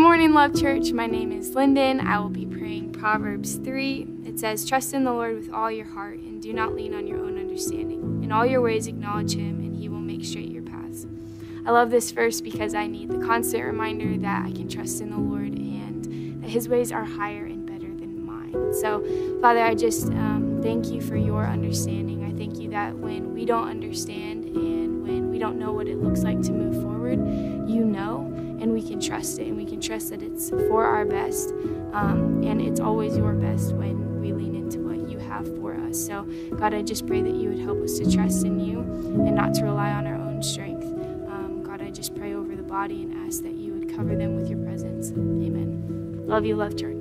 morning, Love Church. My name is Lyndon. I will be praying Proverbs 3. It says, Trust in the Lord with all your heart and do not lean on your own understanding. In all your ways, acknowledge Him, and He will make straight your paths. I love this verse because I need the constant reminder that I can trust in the Lord and that His ways are higher and better than mine. So, Father, I just um, thank you for your understanding. I thank you that when we don't understand and when we don't know what it looks like to move forward, trust it and we can trust that it's for our best um, and it's always your best when we lean into what you have for us. So god i just pray that you would help us to trust in you and not to rely on our own strength. Um, god i just pray over the body and ask that you would cover them with your presence. Amen. Love you love church